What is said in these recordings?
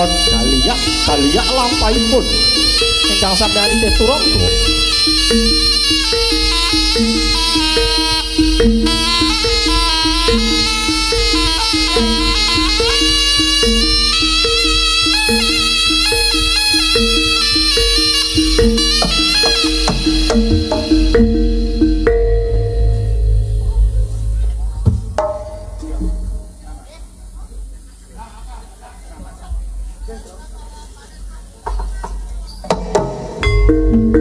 katon galiyak galiyak lampahipun ingkang sampeyan ite turangga Thank you.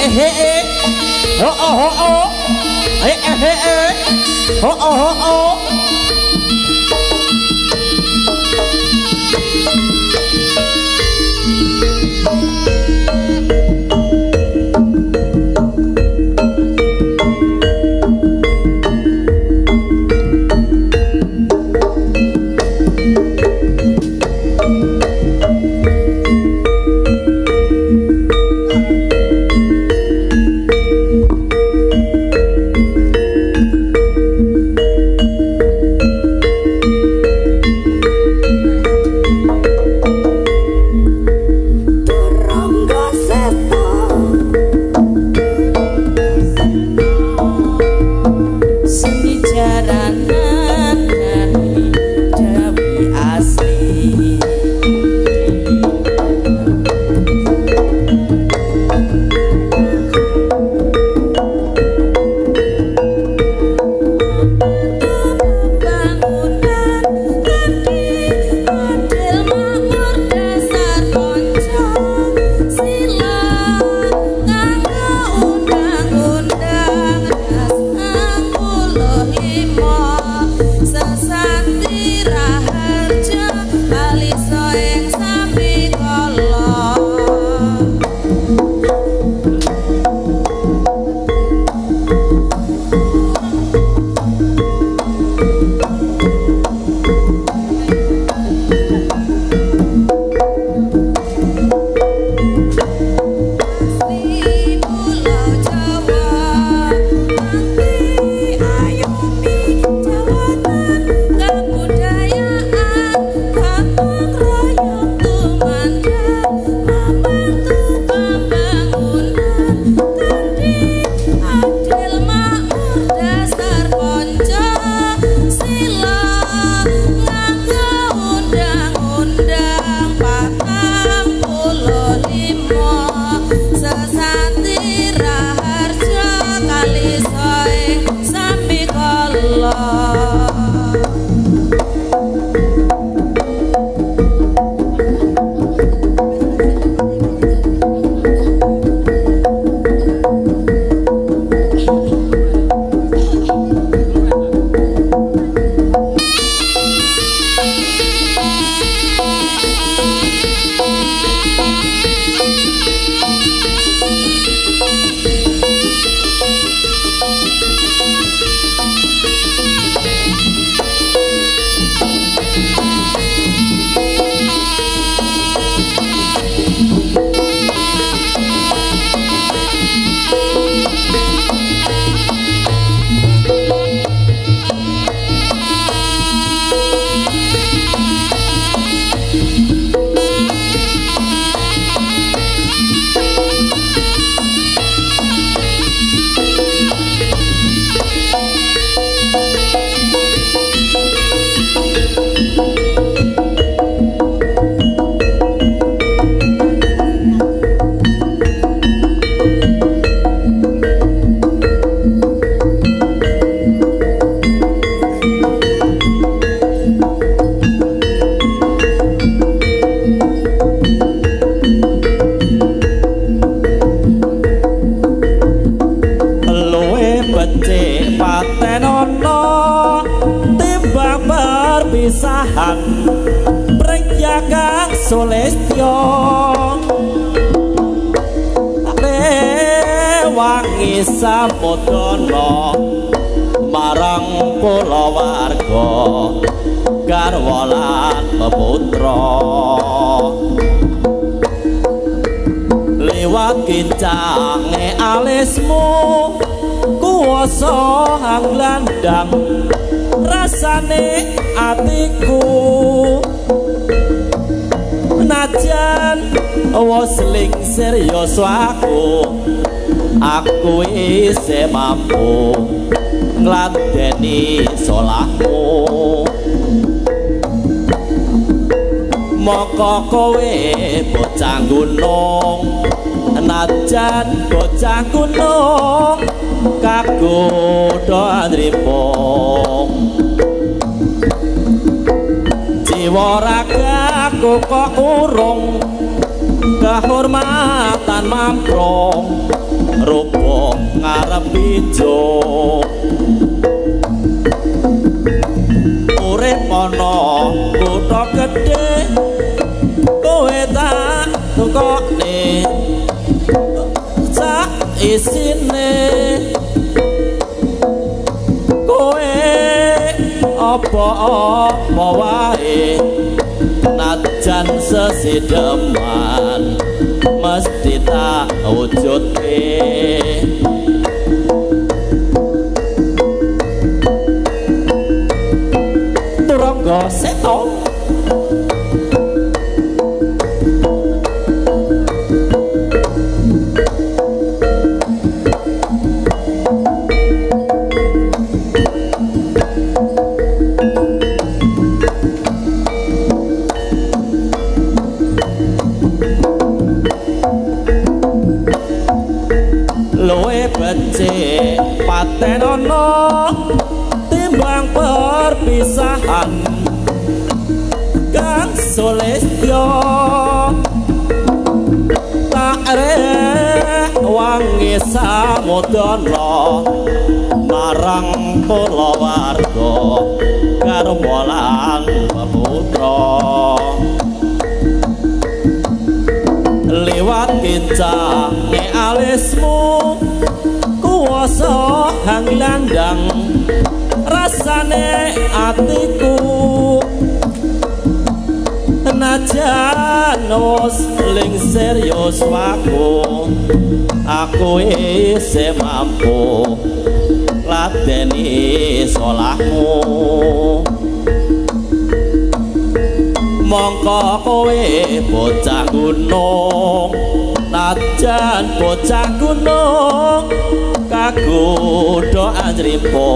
Eh eh eh eh. Oh oh oh oh. Eh eh eh eh. Oh oh oh alismu Kuwasa hanglandang rasane atiku. Najan wosling serius aku. Aku isih mampu ngladeni salahmu. Moko kowe bocah gunung najan bocah gunung kagodha andripo jiwa ragaku kok urung kehormatan mamprong. Rupa ngarep ijo. Urip ana kutha gedhe kowe tak tukokne isine. Kowe apa-apa wae? Najan sesideman mesti tak wujudke. Turangga tenono timbang perpisahan. Kang solestyo tak reh wangi samudono marang warga karo molan putra liwat kincang alismu kuwasa hang landang rasane atiku. Najan wis ling serius waku aku isih mampu lateni salahmu. Mongko kowe bocah gunung najan bocah gunung kagodha anjripo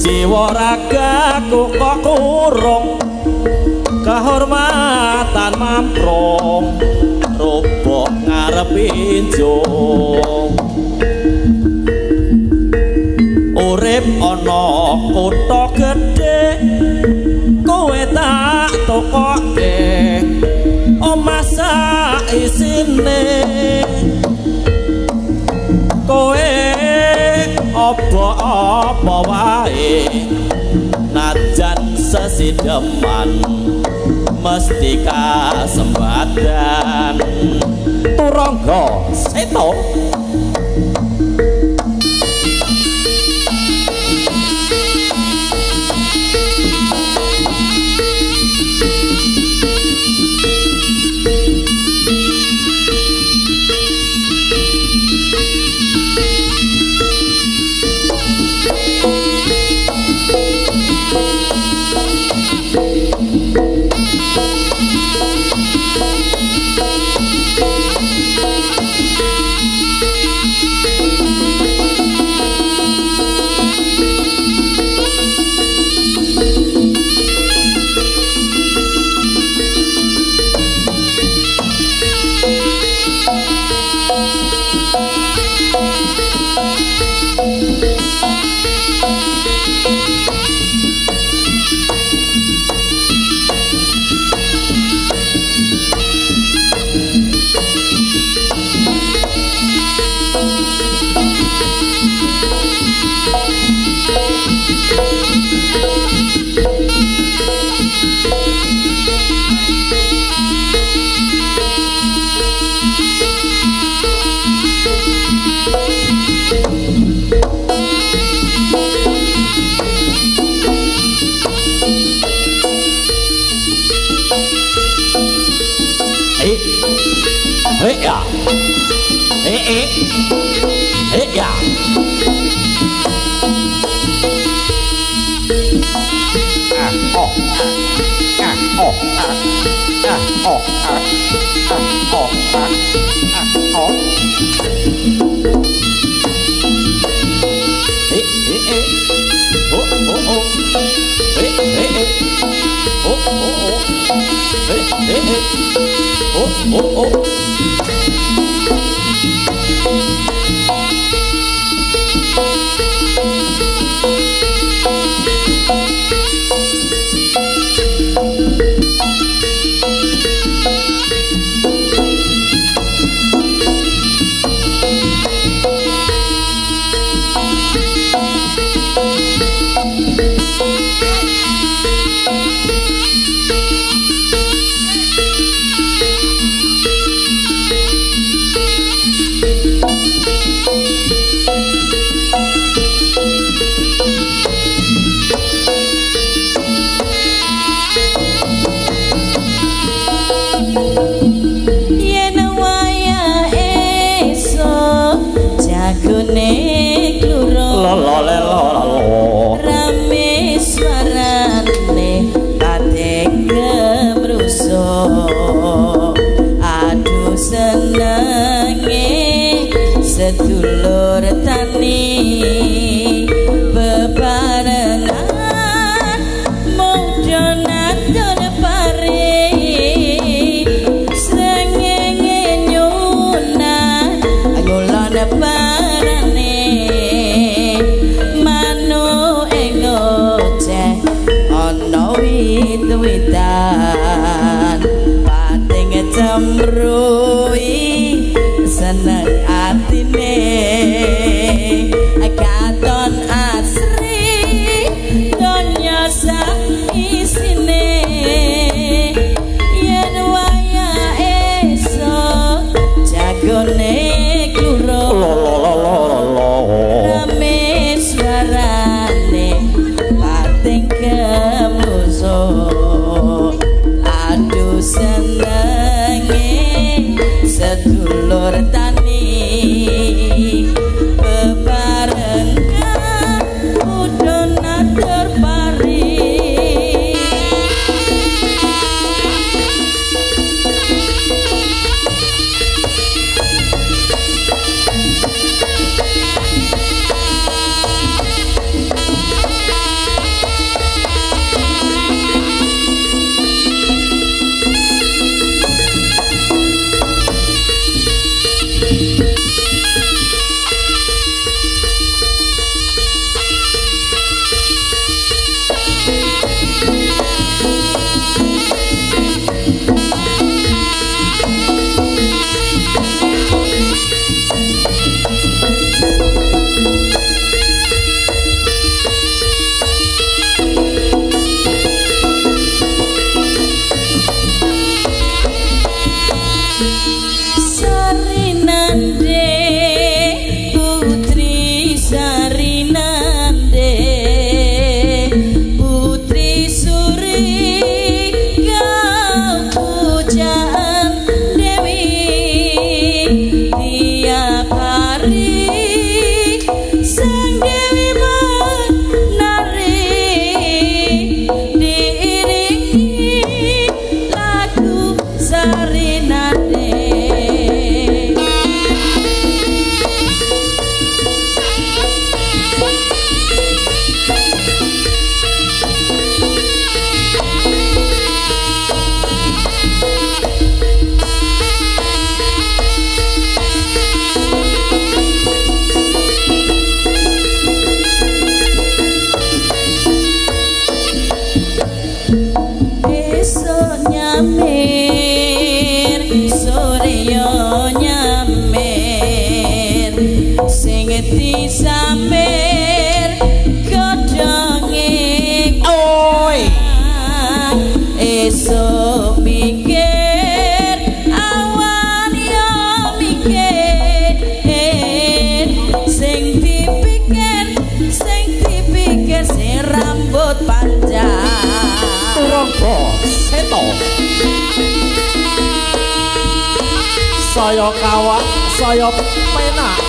jiwa ragaku kok kurung kehormatan mamprong rupa ngarep injung. Urip ana kutha gedhe kowe tak tokoke omah sak isine sesideman mesti kasembadan turangga seto Oh, oh, oh. Lol. kluro. nhà Ayaw.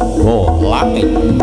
all laughing.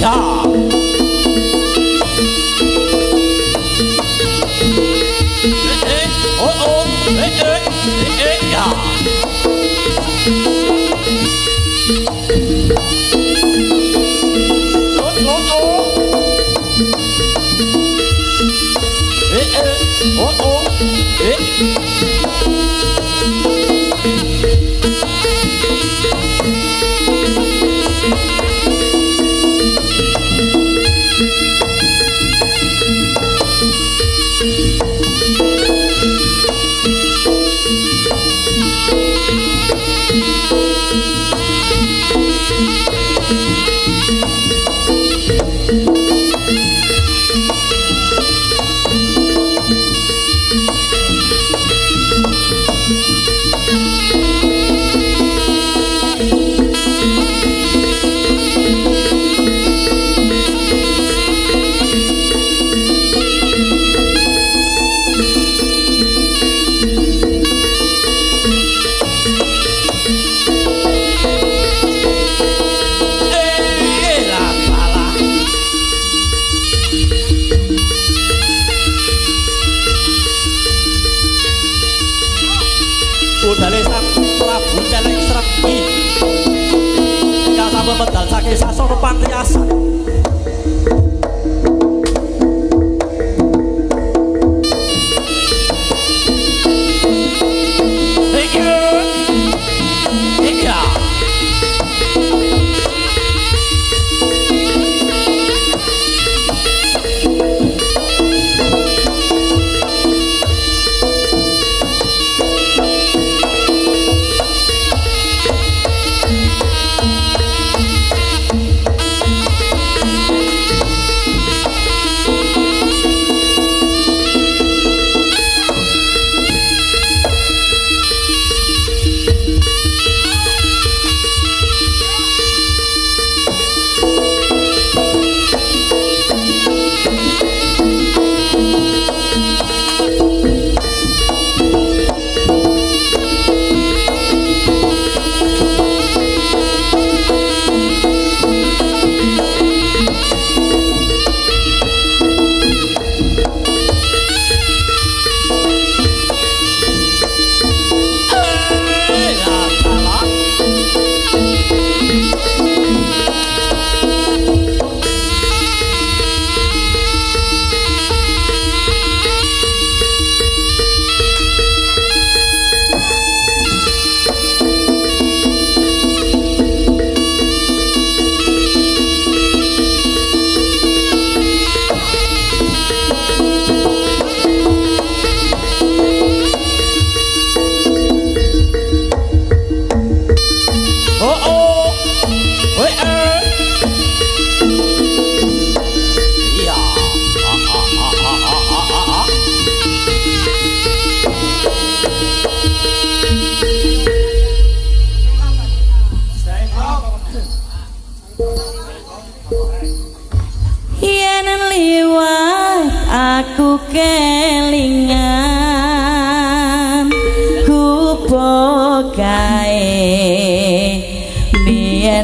God. Thank you.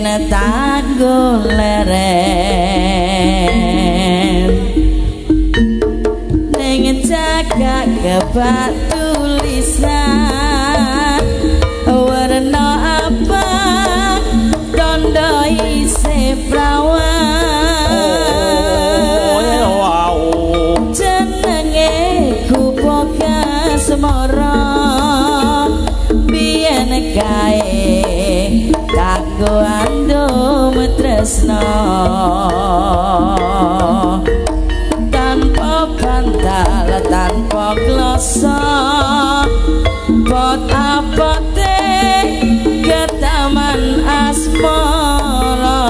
Biyen tak goleren. Ning jaga kebak tanpa bantal tanpa kloso pot apote ketaman asmara?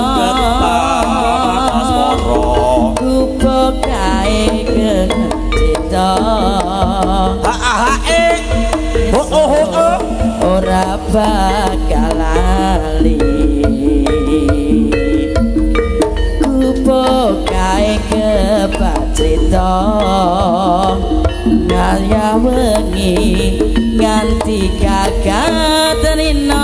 Kupo kae kecita ora bakal lali kepatrita naya wengi nganti kagatrina catetan